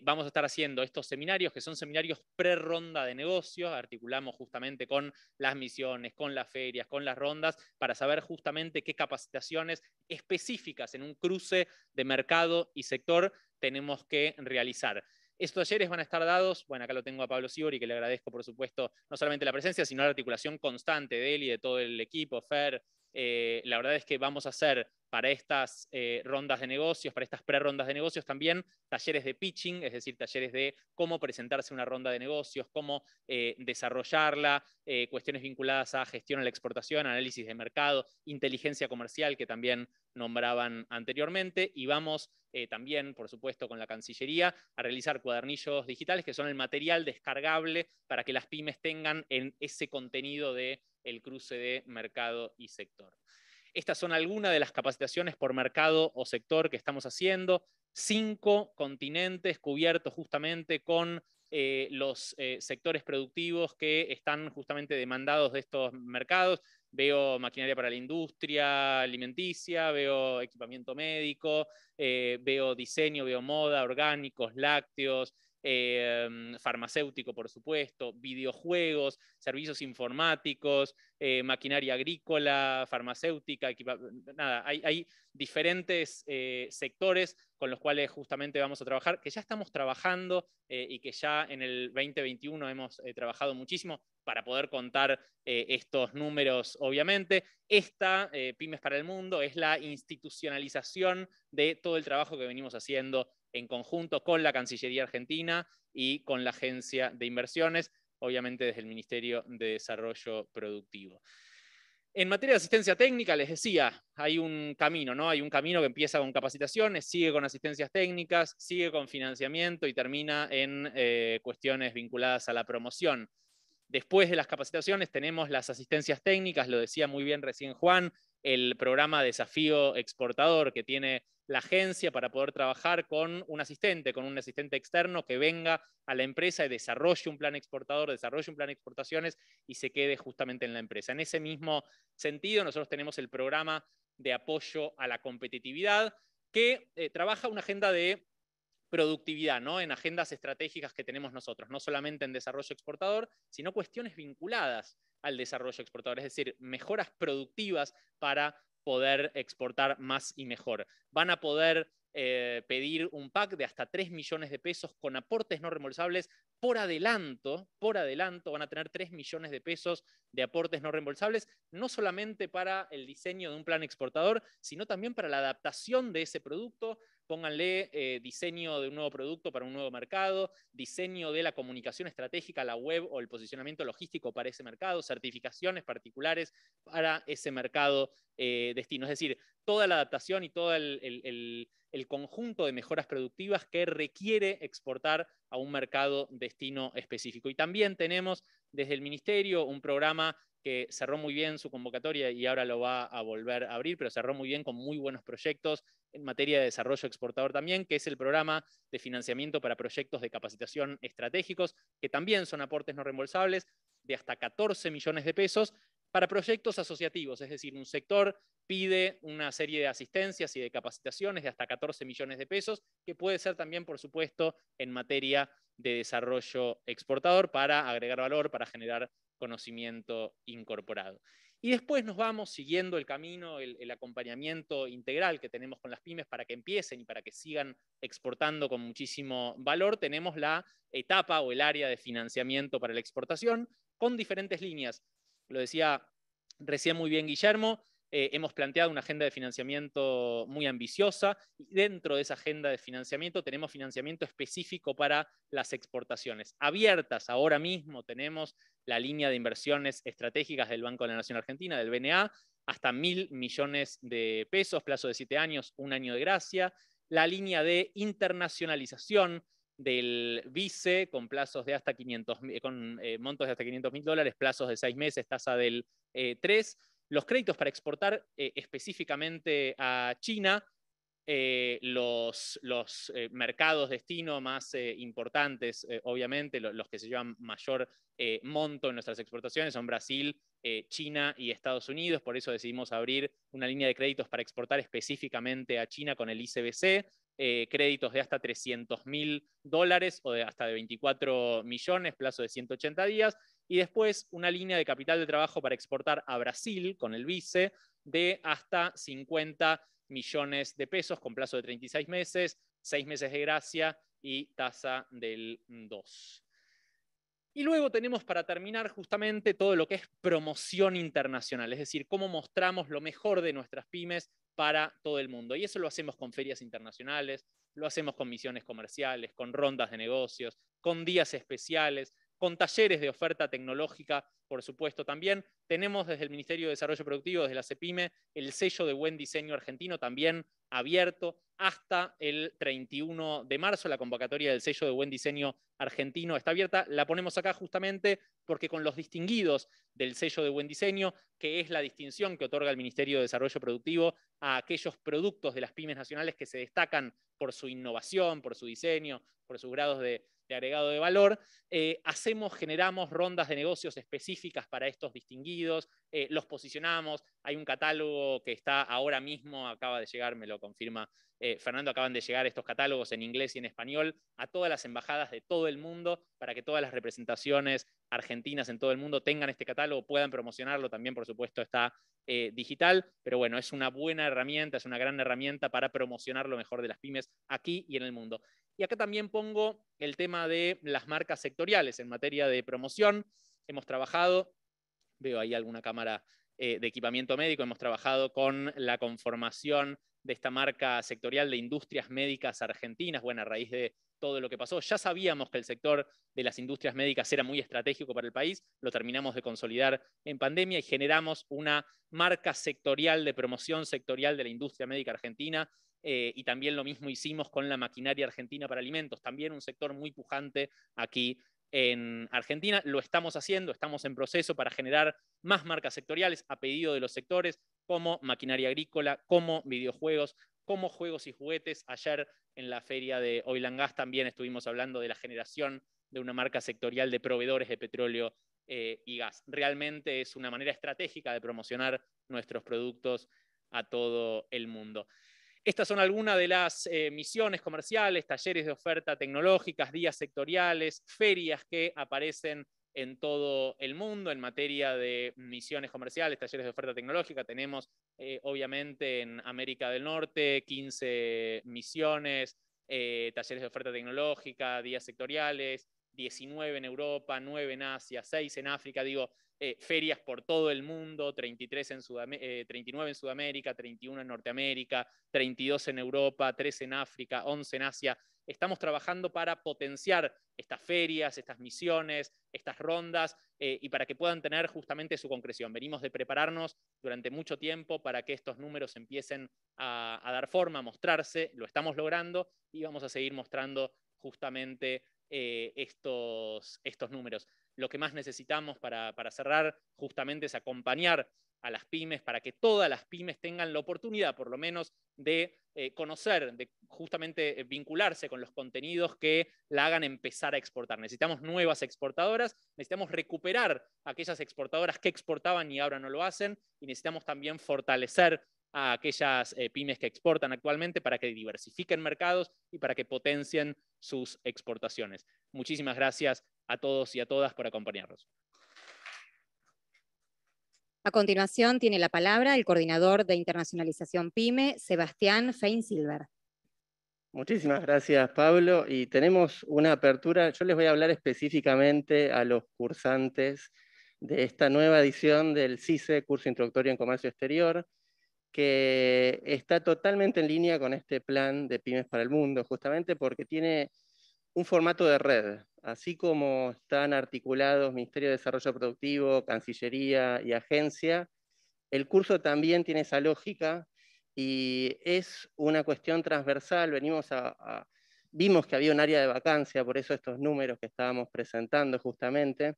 vamos a estar haciendo estos seminarios, que son seminarios pre-ronda de negocios, articulamos justamente con las misiones, con las ferias, con las rondas, para saber justamente qué capacitaciones específicas en un cruce de mercado y sector tenemos que realizar. Estos talleres van a estar dados, bueno, acá lo tengo a Pablo Sibori, que le agradezco, por supuesto, no solamente la presencia, sino la articulación constante de él y de todo el equipo, Fer. Eh, la verdad es que vamos a hacer para estas eh, rondas de negocios, para estas pre-rondas de negocios, también talleres de pitching, es decir, talleres de cómo presentarse una ronda de negocios, cómo eh, desarrollarla, eh, cuestiones vinculadas a gestión a la exportación, análisis de mercado, inteligencia comercial, que también nombraban anteriormente, y vamos también, por supuesto, con la Cancillería a realizar cuadernillos digitales, que son el material descargable para que las pymes tengan en ese contenido de el cruce de mercado y sector. Estas son algunas de las capacitaciones por mercado o sector que estamos haciendo. Cinco continentes cubiertos justamente con eh, los eh, sectores productivos que están justamente demandados de estos mercados. Veo maquinaria para la industria alimenticia, veo equipamiento médico, eh, veo diseño, veo moda, orgánicos, lácteos, Em, farmacéutico, por supuesto, videojuegos, servicios informáticos, eh, maquinaria agrícola, farmacéutica, nada, hay, diferentes eh, sectores con los cuales justamente vamos a trabajar, que ya estamos trabajando eh, y que ya en el 2021 hemos trabajado muchísimo para poder contar estos números, obviamente. Esta, Pymes para el Mundo, es la institucionalización de todo el trabajo que venimos haciendo en conjunto con la Cancillería Argentina y con la Agencia de Inversiones, obviamente desde el Ministerio de Desarrollo Productivo. En materia de asistencia técnica, les decía, hay un camino, ¿no? Hay un camino que empieza con capacitaciones, sigue con asistencias técnicas, sigue con financiamiento y termina en eh, cuestiones vinculadas a la promoción. Después de las capacitaciones tenemos las asistencias técnicas, lo decía muy bien recién Juan, el programa Desafío Exportador que tiene la agencia para poder trabajar con un asistente, con un asistente externo que venga a la empresa y desarrolle un plan exportador, desarrolle un plan de exportaciones y se quede justamente en la empresa. En ese mismo sentido, nosotros tenemos el programa de apoyo a la competitividad que eh, trabaja una agenda de productividad, ¿no? En agendas estratégicas que tenemos nosotros, no solamente en desarrollo exportador, sino cuestiones vinculadas al desarrollo exportador, es decir, mejoras productivas para poder exportar más y mejor. Van a poder eh, pedir un pack de hasta 3 millones de pesos con aportes no reembolsables por adelanto, por adelanto van a tener 3 millones de pesos de aportes no reembolsables, no solamente para el diseño de un plan exportador, sino también para la adaptación de ese producto pónganle eh, diseño de un nuevo producto para un nuevo mercado, diseño de la comunicación estratégica, la web o el posicionamiento logístico para ese mercado, certificaciones particulares para ese mercado eh, destino. Es decir, toda la adaptación y todo el, el conjunto de mejoras productivas que requiere exportar a un mercado destino específico. Y también tenemos desde el Ministerio un programa que cerró muy bien su convocatoria y ahora lo va a volver a abrir, pero cerró muy bien con muy buenos proyectos en materia de desarrollo exportador también, que es el programa de financiamiento para proyectos de capacitación estratégicos, que también son aportes no reembolsables de hasta 14 millones de pesos para proyectos asociativos, es decir, un sector pide una serie de asistencias y de capacitaciones de hasta 14 millones de pesos, que puede ser también, por supuesto, en materia de desarrollo exportador para agregar valor, para generar conocimiento incorporado. Y después nos vamos siguiendo el camino, el, acompañamiento integral que tenemos con las pymes para que empiecen y para que sigan exportando con muchísimo valor. Tenemos la etapa o el área de financiamiento para la exportación con diferentes líneas. Lo decía recién muy bien Guillermo, eh, hemos planteado una agenda de financiamiento muy ambiciosa y dentro de esa agenda de financiamiento tenemos financiamiento específico para las exportaciones. Abiertas ahora mismo tenemos la línea de inversiones estratégicas del Banco de la Nación Argentina, del BNA, hasta mil millones de pesos, plazo de siete años, un año de gracia. La línea de internacionalización del vice con plazos de hasta 500, con eh, montos de hasta 500 mil dólares, plazos de seis meses, tasa del 3 eh, los créditos para exportar eh, específicamente a China, eh, los, los eh, mercados destino más importantes, obviamente, los que se llevan mayor monto en nuestras exportaciones son Brasil, China y Estados Unidos. Por eso decidimos abrir una línea de créditos para exportar específicamente a China con el ICBC eh, créditos de hasta 300 mil dólares o de hasta de 24 millones, plazo de 180 días, y después una línea de capital de trabajo para exportar a Brasil con el vice de hasta 50 millones de pesos con plazo de 36 meses, 6 meses de gracia y tasa del 2. Y luego tenemos para terminar justamente todo lo que es promoción internacional, es decir, cómo mostramos lo mejor de nuestras pymes para todo el mundo. Y eso lo hacemos con ferias internacionales, lo hacemos con misiones comerciales, con rondas de negocios, con días especiales, con talleres de oferta tecnológica, por supuesto, también. Tenemos desde el Ministerio de Desarrollo Productivo, desde la CEPIME, el sello de buen diseño argentino también abierto hasta el 31 de marzo. La convocatoria del sello de buen diseño argentino está abierta. La ponemos acá justamente porque con los distinguidos del sello de buen diseño, que es la distinción que otorga el Ministerio de Desarrollo Productivo a aquellos productos de las pymes nacionales que se destacan por su innovación, por su diseño, por sus grados de, agregado de valor, eh, hacemos, generamos rondas de negocios específicas para estos distinguidos, eh, los posicionamos, hay un catálogo que está ahora mismo, acaba de llegar, me lo confirma eh, Fernando, acaban de llegar estos catálogos en inglés y en español a todas las embajadas de todo el mundo para que todas las representaciones argentinas en todo el mundo tengan este catálogo, puedan promocionarlo, también por supuesto está digital, pero bueno, es una buena herramienta, es una gran herramienta para promocionar lo mejor de las pymes aquí y en el mundo. Y acá también pongo el tema de las marcas sectoriales en materia de promoción. Hemos trabajado, veo ahí alguna cámara eh, de equipamiento médico, hemos trabajado con la conformación de esta marca sectorial de industrias médicas argentinas, bueno, a raíz de todo lo que pasó. Ya sabíamos que el sector de las industrias médicas era muy estratégico para el país, lo terminamos de consolidar en pandemia y generamos una marca sectorial de promoción sectorial de la industria médica argentina. Eh, y también lo mismo hicimos con la maquinaria argentina para alimentos, también un sector muy pujante aquí en Argentina. Lo estamos haciendo, estamos en proceso para generar más marcas sectoriales a pedido de los sectores como maquinaria agrícola, como videojuegos, como juegos y juguetes. Ayer en la feria de Oil Gas también estuvimos hablando de la generación de una marca sectorial de proveedores de petróleo eh, y gas. Realmente es una manera estratégica de promocionar nuestros productos a todo el mundo. Estas son algunas de las eh, misiones comerciales, talleres de oferta tecnológicas, días sectoriales, ferias que aparecen en todo el mundo en materia de misiones comerciales, talleres de oferta tecnológica. Tenemos, eh, obviamente, en América del Norte 15 misiones, eh, talleres de oferta tecnológica, días sectoriales, 19 en Europa, 9 en Asia, 6 en África. Digo, eh, ferias por todo el mundo, 33 en 39 en Sudamérica, 31 en Norteamérica, 32 en Europa, 3 en África, 11 en Asia. Estamos trabajando para potenciar estas ferias, estas misiones, estas rondas eh, y para que puedan tener justamente su concreción. Venimos de prepararnos durante mucho tiempo para que estos números empiecen a, dar forma, a mostrarse, lo estamos logrando y vamos a seguir mostrando justamente eh, estos, estos números lo que más necesitamos para, cerrar justamente es acompañar a las pymes para que todas las pymes tengan la oportunidad, por lo menos, de eh, conocer, de justamente eh, vincularse con los contenidos que la hagan empezar a exportar. Necesitamos nuevas exportadoras, necesitamos recuperar aquellas exportadoras que exportaban y ahora no lo hacen, y necesitamos también fortalecer a aquellas eh, pymes que exportan actualmente para que diversifiquen mercados y para que potencien sus exportaciones. Muchísimas gracias a todos y a todas por acompañarnos. A continuación tiene la palabra el coordinador de internacionalización PYME, Sebastián Fein-Silver. Muchísimas gracias, Pablo. Y tenemos una apertura. Yo les voy a hablar específicamente a los cursantes de esta nueva edición del CICE, Curso Introductorio en Comercio Exterior, que está totalmente en línea con este plan de Pymes para el Mundo, justamente porque tiene un formato de red, así como están articulados Ministerio de Desarrollo Productivo, Cancillería y Agencia, el curso también tiene esa lógica y es una cuestión transversal. Venimos a, vimos que había un área de vacancia, por eso estos números que estábamos presentando justamente,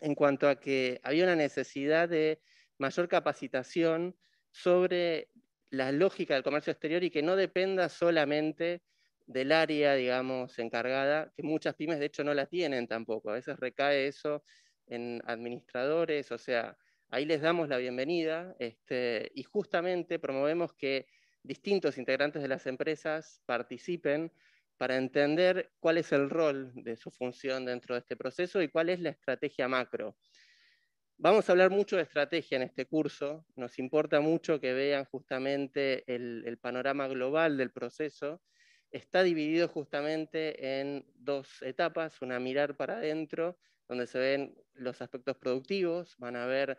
en cuanto a que había una necesidad de mayor capacitación sobre la lógica del comercio exterior y que no dependa solamente del área, digamos, encargada, que muchas pymes de hecho no la tienen tampoco. A veces recae eso en administradores, o sea, ahí les damos la bienvenida este, y justamente promovemos que distintos integrantes de las empresas participen para entender cuál es el rol de su función dentro de este proceso y cuál es la estrategia macro. Vamos a hablar mucho de estrategia en este curso, nos importa mucho que vean justamente el, panorama global del proceso. Está dividido justamente en dos etapas, una mirar para adentro, donde se ven los aspectos productivos, van a ver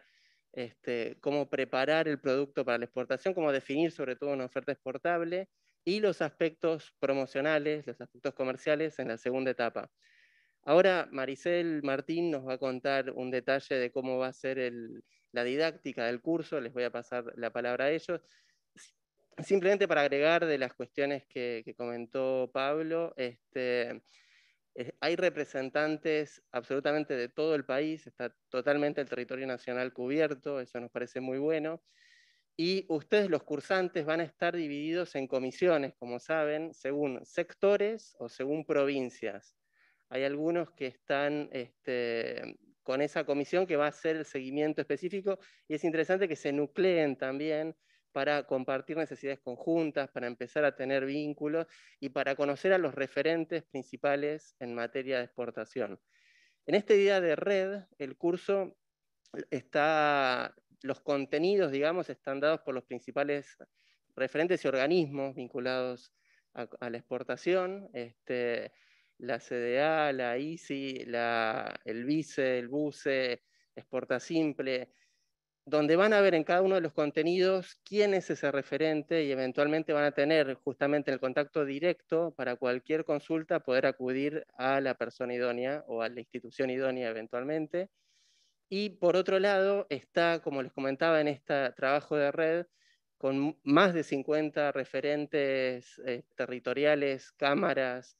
este, cómo preparar el producto para la exportación, cómo definir sobre todo una oferta exportable, y los aspectos promocionales, los aspectos comerciales en la segunda etapa. Ahora Maricel Martín nos va a contar un detalle de cómo va a ser la didáctica del curso, les voy a pasar la palabra a ellos. Simplemente para agregar de las cuestiones que, comentó Pablo, este, eh, hay representantes absolutamente de todo el país, está totalmente el territorio nacional cubierto, eso nos parece muy bueno. Y ustedes, los cursantes, van a estar divididos en comisiones, como saben, según sectores o según provincias hay algunos que están este, con esa comisión que va a hacer el seguimiento específico y es interesante que se nucleen también para compartir necesidades conjuntas, para empezar a tener vínculos y para conocer a los referentes principales en materia de exportación. En este día de red, el curso está, los contenidos, digamos, están dados por los principales referentes y organismos vinculados a, la exportación. Este, la CDA, la ICI, el VICE, el BUCE, Exporta Simple, donde van a ver en cada uno de los contenidos quién es ese referente y eventualmente van a tener justamente el contacto directo para cualquier consulta poder acudir a la persona idónea o a la institución idónea eventualmente. Y por otro lado está, como les comentaba, en este trabajo de red, con más de 50 referentes eh, territoriales, cámaras,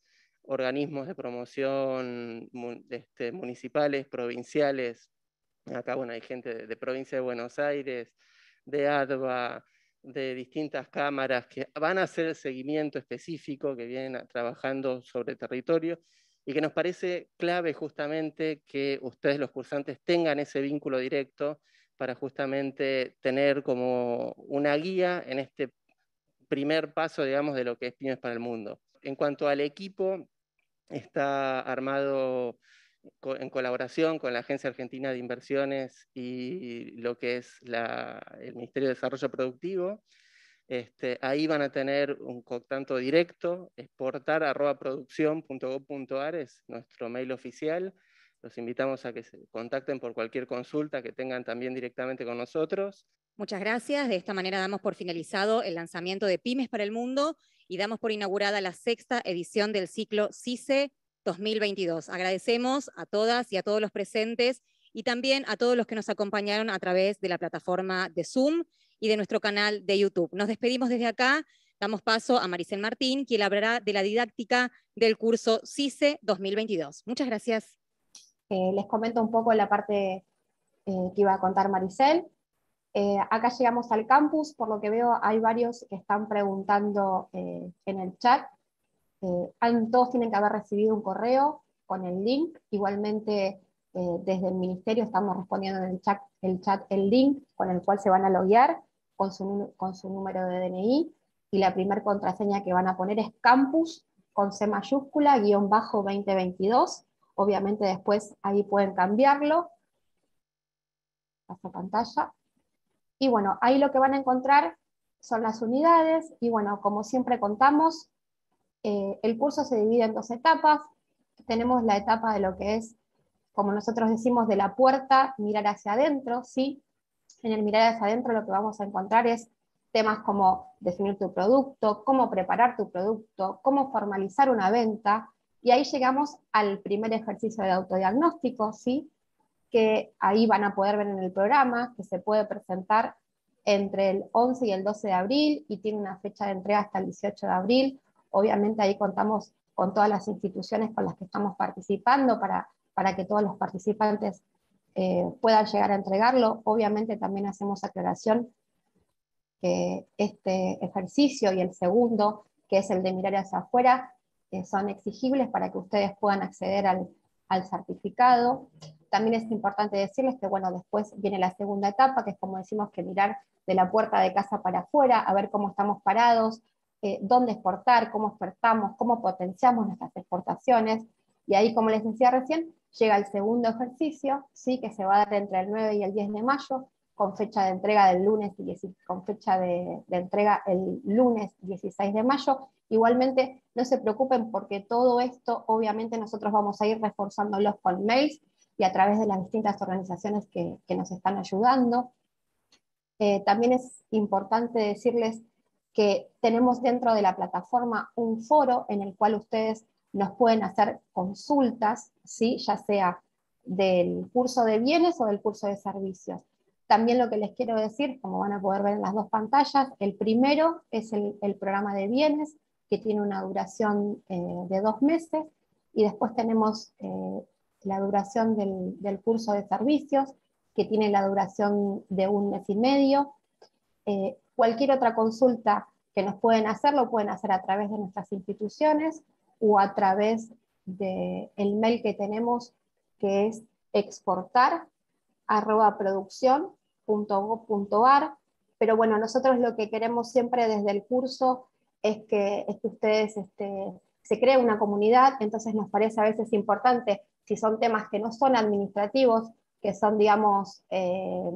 organismos de promoción este, municipales, provinciales. Acá, bueno, hay gente de, provincia de Buenos Aires, de ADVA, de distintas cámaras que van a hacer seguimiento específico, que vienen trabajando sobre territorio y que nos parece clave justamente que ustedes los cursantes tengan ese vínculo directo para justamente tener como una guía en este primer paso, digamos, de lo que es Pymes para el Mundo. En cuanto al equipo, está armado en colaboración con la Agencia Argentina de Inversiones y lo que es el Ministerio de Desarrollo Productivo. Este, ahí van a tener un contacto directo, exportar.producción.gov.ar es nuestro mail oficial. Los invitamos a que se contacten por cualquier consulta que tengan también directamente con nosotros. Muchas gracias. De esta manera damos por finalizado el lanzamiento de Pymes para el Mundo y damos por inaugurada la sexta edición del ciclo CICE 2022. Agradecemos a todas y a todos los presentes y también a todos los que nos acompañaron a través de la plataforma de Zoom y de nuestro canal de YouTube. Nos despedimos desde acá, damos paso a Maricel Martín, quien hablará de la didáctica del curso CICE 2022. Muchas gracias. Eh, les comento un poco la parte eh, que iba a contar Maricel. Eh, acá llegamos al campus, por lo que veo hay varios que están preguntando eh, en el chat. Eh, todos tienen que haber recibido un correo con el link. Igualmente desde el ministerio estamos respondiendo en el chat, el link con el cual se van a loguear con su, con su número de DNI y la primera contraseña que van a poner es campus con C mayúscula guion bajo 2022. Obviamente después ahí pueden cambiarlo. Paso pantalla. Y bueno, ahí lo que van a encontrar son las unidades y bueno, como siempre contamos, eh, el curso se divide en dos etapas. Tenemos la etapa de lo que es, como nosotros decimos, de la puerta, mirar hacia adentro, ¿sí? En el mirar hacia adentro lo que vamos a encontrar es temas como definir tu producto, cómo preparar tu producto, cómo formalizar una venta, y ahí llegamos al primer ejercicio de autodiagnóstico, ¿sí? Que ahí van a poder ver en el programa, que se puede presentar entre el 11 y el 12 de abril y tiene una fecha de entrega hasta el 18 de abril. Obviamente ahí contamos con todas las instituciones con las que estamos participando para, para que todos los participantes eh, puedan llegar a entregarlo. Obviamente también hacemos aclaración que este ejercicio y el segundo, que es el de mirar hacia afuera, eh, son exigibles para que ustedes puedan acceder al, al certificado. También es importante decirles que, bueno, después viene la segunda etapa, que es como decimos que mirar de la puerta de casa para afuera, a ver cómo estamos parados, eh, dónde exportar, cómo exportamos, cómo potenciamos nuestras exportaciones. Y ahí, como les decía recién, llega el segundo ejercicio, ¿sí? que se va a dar entre el 9 y el 10 de mayo, con fecha de entrega del lunes y con fecha de, de, entrega el lunes 16 de mayo. Igualmente, no se preocupen porque todo esto, obviamente, nosotros vamos a ir reforzándolos con mails y a través de las distintas organizaciones que, que nos están ayudando. Eh, también es importante decirles que tenemos dentro de la plataforma un foro en el cual ustedes nos pueden hacer consultas, ¿sí? ya sea del curso de bienes o del curso de servicios. También lo que les quiero decir, como van a poder ver en las dos pantallas, el primero es el, programa de bienes, que tiene una duración eh, de dos meses, y después tenemos eh, la duración del, curso de servicios, que tiene la duración de un mes y medio. Eh, cualquier otra consulta que nos pueden hacer, lo pueden hacer a través de nuestras instituciones o a través del mail que tenemos, que es exportar Pero bueno, nosotros lo que queremos siempre desde el curso es que, es que ustedes este, se cree una comunidad, entonces nos parece a veces importante si son temas que no son administrativos, que son, digamos, eh,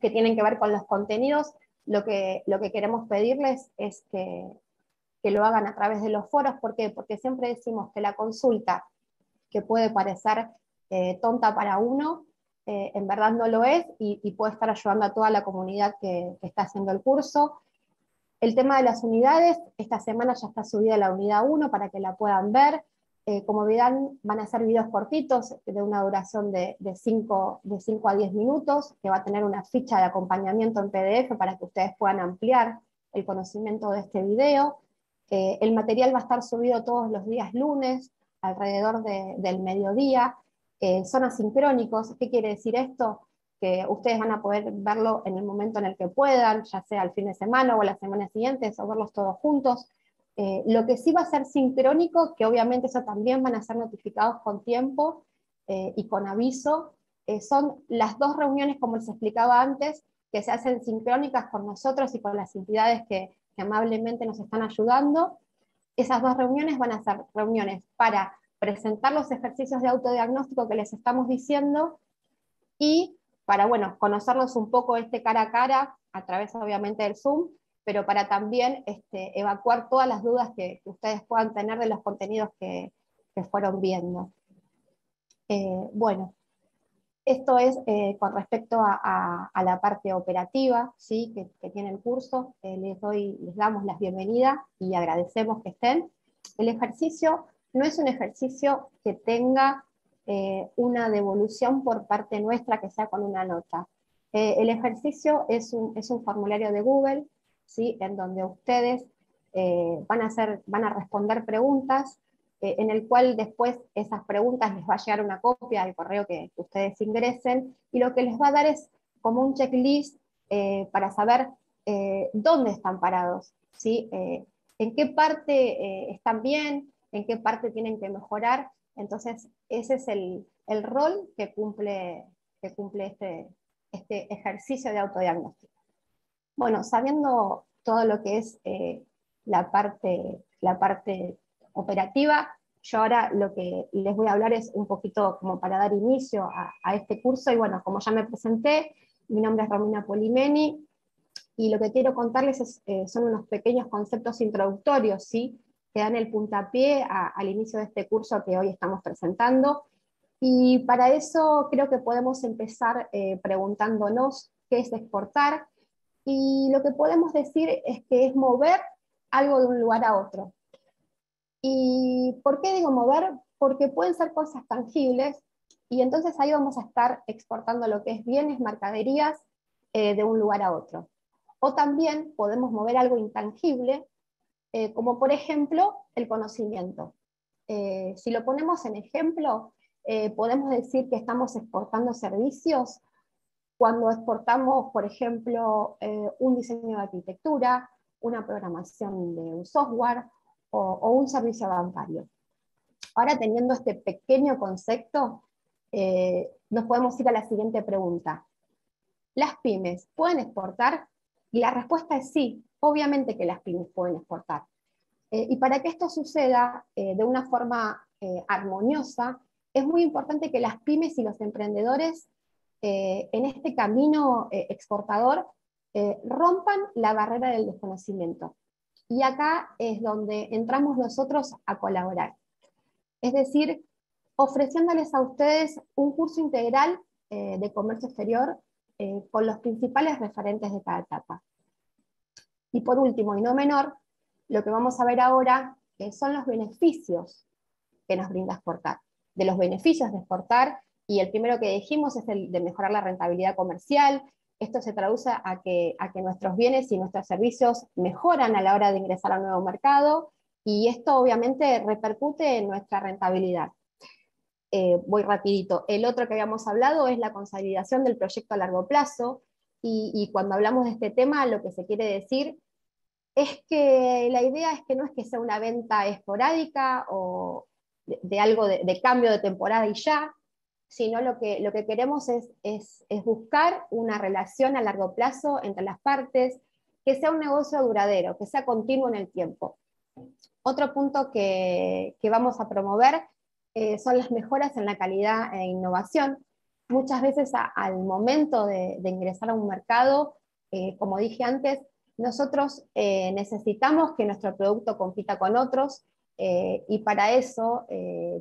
que tienen que ver con los contenidos, lo que, lo que queremos pedirles es que, que lo hagan a través de los foros. ¿Por qué? Porque siempre decimos que la consulta, que puede parecer eh, tonta para uno, eh, en verdad no lo es y, puede estar ayudando a toda la comunidad que, que, está haciendo el curso. El tema de las unidades, esta semana ya está subida la unidad 1 para que la puedan ver. Eh, como verán, van a ser videos cortitos de una duración de, 5 de a 10 minutos, que va a tener una ficha de acompañamiento en PDF para que ustedes puedan ampliar el conocimiento de este video. Eh, el material va a estar subido todos los días lunes, alrededor del mediodía. Eh, son asincrónicos. ¿Qué quiere decir esto? Que ustedes van a poder verlo en el momento en el que puedan, ya sea el fin de semana o la semana siguiente, o verlos todos juntos. Eh, lo que sí va a ser sincrónico, que obviamente eso también van a ser notificados con tiempo eh, y con aviso, eh, son las dos reuniones, como les explicaba antes, que se hacen sincrónicas con nosotros y con las entidades que, que amablemente nos están ayudando. Esas dos reuniones van a ser reuniones para presentar los ejercicios de autodiagnóstico que les estamos diciendo y para, bueno, conocerlos un poco este cara a cara, a través obviamente del Zoom, pero para también este, evacuar todas las dudas que, ustedes puedan tener de los contenidos que, fueron viendo. Eh, bueno, esto es eh, con respecto a, la parte operativa ¿sí? que, tiene el curso. Eh, les, doy, les damos la bienvenida y agradecemos que estén. El ejercicio no es un ejercicio que tenga una devolución por parte nuestra que sea con una nota. el ejercicio es un, es un formulario de Google ¿sí? en donde ustedes eh, van, a hacer, van a responder preguntas, eh, en el cual después esas preguntas les va a llegar una copia al correo que, ustedes ingresen, y lo que les va a dar es como un checklist eh, para saber dónde están parados, ¿sí? en qué parte están bien, en qué parte tienen que mejorar. Entonces, ese es el, el rol que cumple, que cumple este, este ejercicio de autodiagnóstico. Bueno, sabiendo todo lo que es eh, la, parte, la parte operativa, yo ahora lo que les voy a hablar es un poquito como para dar inicio a, este curso, y bueno, como ya me presenté, mi nombre es Romina Polimeni, y lo que quiero contarles eh, son unos pequeños conceptos introductorios, ¿sí? que dan el puntapié al inicio de este curso que hoy estamos presentando. Y para eso creo que podemos empezar eh, preguntándonos qué es exportar, y lo que podemos decir es que es mover algo de un lugar a otro. ¿Y por qué digo mover? Porque pueden ser cosas tangibles y entonces ahí vamos a estar exportando lo que es bienes, mercaderías eh, de un lugar a otro. O también podemos mover algo intangible, eh, como por ejemplo el conocimiento. Eh, si lo ponemos en ejemplo, podemos decir que estamos exportando servicios cuando exportamos, por ejemplo, eh, un diseño de arquitectura, una programación de un software o, un servicio bancario. Ahora teniendo este pequeño concepto, eh, nos podemos ir a la siguiente pregunta. ¿Las pymes pueden exportar? Y la respuesta es sí, obviamente que las pymes pueden exportar. Eh, y para que esto suceda eh, de una forma armoniosa, es muy importante que las pymes y los emprendedores en este camino exportador rompan la barrera del desconocimiento. Y acá es donde entramos nosotros a colaborar. Es decir, ofreciéndoles a ustedes un curso integral eh, de comercio exterior eh, con los principales referentes de cada etapa. Y por último, y no menor, lo que vamos a ver ahora eh, son los beneficios que nos brinda exportar. De los beneficios de exportar, y el primero que dijimos es el de mejorar la rentabilidad comercial, esto se traduce a que, nuestros bienes y nuestros servicios mejoran a la hora de ingresar a un nuevo mercado y esto obviamente repercute en nuestra rentabilidad. Eh, voy rapidito. El otro que habíamos hablado es la consolidación del proyecto a largo plazo y, cuando hablamos de este tema lo que se quiere decir es que la idea es que no es que sea una venta esporádica o de, algo de, cambio de temporada y ya, sino lo que, lo que queremos es, es, buscar una relación a largo plazo entre las partes, que sea un negocio duradero, que sea continuo en el tiempo. Otro punto que, que vamos a promover eh, son las mejoras en la calidad e innovación. Muchas veces al momento de, de, ingresar a un mercado, eh, como dije antes, nosotros eh, necesitamos que nuestro producto compita con otros y para eso,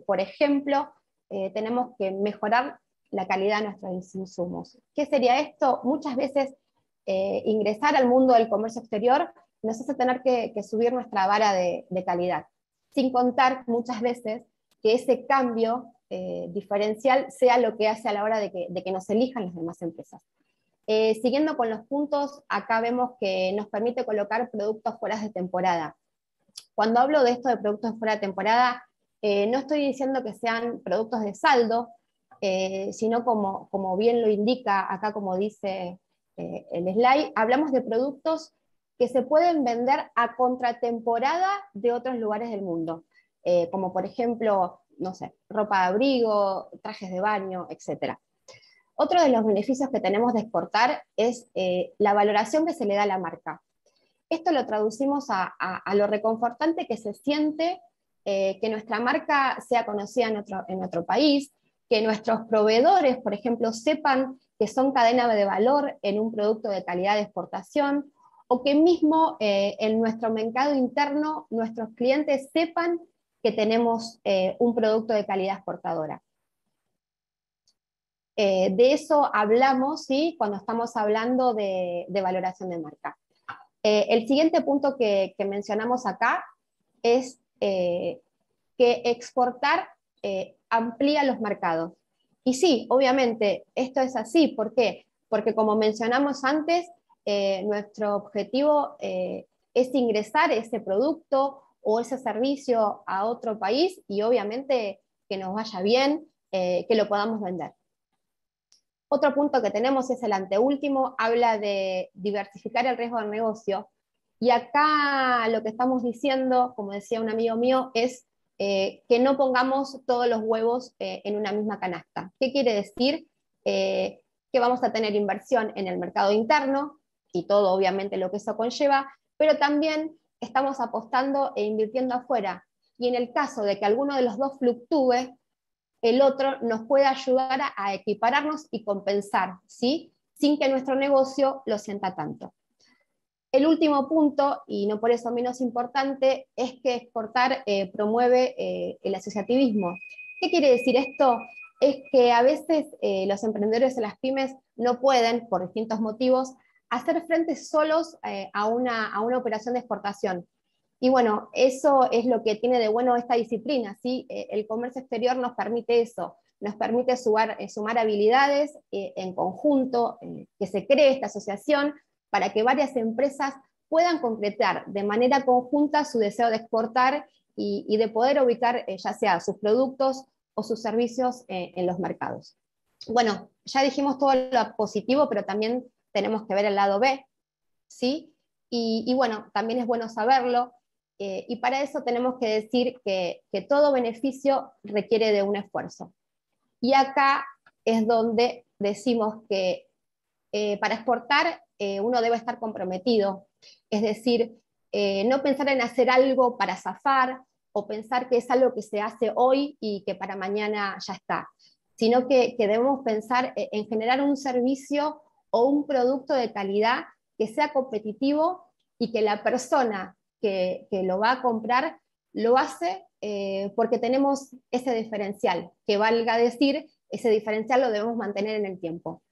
por ejemplo, eh, tenemos que mejorar la calidad de nuestros insumos. ¿Qué sería esto? Muchas veces eh, ingresar al mundo del comercio exterior nos hace tener que, subir nuestra vara de, calidad, sin contar muchas veces que ese cambio eh, diferencial sea lo que hace a la hora de que, nos elijan las demás empresas. siguiendo con los puntos, acá vemos que nos permite colocar productos fuera de temporada. Cuando hablo de esto de productos fuera de temporada, eh, no estoy diciendo que sean productos de saldo, eh, sino como, como, bien lo indica acá, como dice eh, el slide, hablamos de productos que se pueden vender a contratemporada de otros lugares del mundo, como por ejemplo, no sé, ropa de abrigo, trajes de baño, etc. Otro de los beneficios que tenemos de exportar es la valoración que se le da a la marca. Esto lo traducimos a, a lo reconfortante que se siente eh, que nuestra marca sea conocida en otro, en otro país, que nuestros proveedores, por ejemplo, sepan que son cadena de valor en un producto de calidad de exportación, o que mismo eh, en nuestro mercado interno nuestros clientes sepan que tenemos eh, un producto de calidad exportadora. de eso hablamos ¿sí? cuando estamos hablando de, valoración de marca. el siguiente punto que, que mencionamos acá es eh, que exportar eh, amplía los mercados. Y sí, obviamente, esto es así. ¿Por qué? Porque como mencionamos antes, eh, nuestro objetivo es ingresar ese producto o ese servicio a otro país y obviamente que nos vaya bien, que lo podamos vender. Otro punto que tenemos es el anteúltimo, habla de diversificar el riesgo del negocio y acá lo que estamos diciendo, como decía un amigo mío, es eh, que no pongamos todos los huevos eh, en una misma canasta. ¿Qué quiere decir? Eh, que vamos a tener inversión en el mercado interno y todo obviamente lo que eso conlleva, pero también estamos apostando e invirtiendo afuera. Y en el caso de que alguno de los dos fluctúe, el otro nos puede ayudar a, equipararnos y compensar, ¿sí? sin que nuestro negocio lo sienta tanto. El último punto, y no por eso menos importante, es que exportar eh, promueve eh, el asociativismo. ¿Qué quiere decir esto? Es que a veces eh, los emprendedores de las pymes no pueden, por distintos motivos, hacer frente solos a una, a, una, operación de exportación. Y bueno, eso es lo que tiene de bueno esta disciplina. ¿sí? el comercio exterior nos permite eso, nos permite sumar, sumar habilidades en conjunto, que se cree esta asociación, para que varias empresas puedan concretar de manera conjunta su deseo de exportar y, de poder ubicar eh, ya sea sus productos o sus servicios eh, en los mercados. Bueno, ya dijimos todo lo positivo, pero también tenemos que ver el lado B, ¿sí? Y, bueno, también es bueno saberlo, eh, y para eso tenemos que decir que, todo beneficio requiere de un esfuerzo. Y acá es donde decimos que para exportar eh, uno debe estar comprometido, es decir, eh, no pensar en hacer algo para zafar o pensar que es algo que se hace hoy y que para mañana ya está, sino que, debemos pensar en generar un servicio o un producto de calidad que sea competitivo y que la persona que, lo va a comprar lo hace porque tenemos ese diferencial, que valga decir, ese diferencial lo debemos mantener en el tiempo.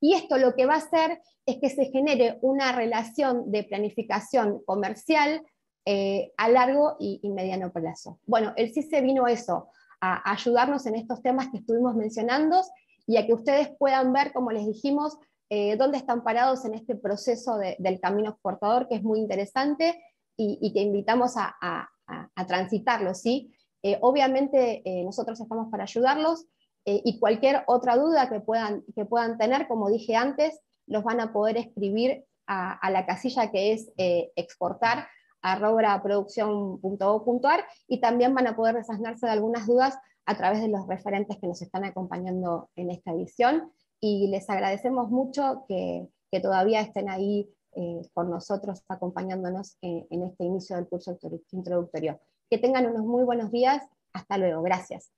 Y esto lo que va a hacer es que se genere una relación de planificación comercial eh, a largo y, mediano plazo. Bueno, el CICE vino eso, a, ayudarnos en estos temas que estuvimos mencionando y a que ustedes puedan ver, como les dijimos, eh, dónde están parados en este proceso del camino exportador, que es muy interesante y, que invitamos a, transitarlo. ¿sí? Eh, obviamente nosotros estamos para ayudarlos, eh, y cualquier otra duda que puedan, que puedan tener, como dije antes, los van a poder escribir a, la casilla que es eh, exportar y también van a poder desasnarse de algunas dudas a través de los referentes que nos están acompañando en esta edición y les agradecemos mucho que, todavía estén ahí eh, con nosotros acompañándonos en este inicio del curso introductorio. Que tengan unos muy buenos días. Hasta luego. Gracias.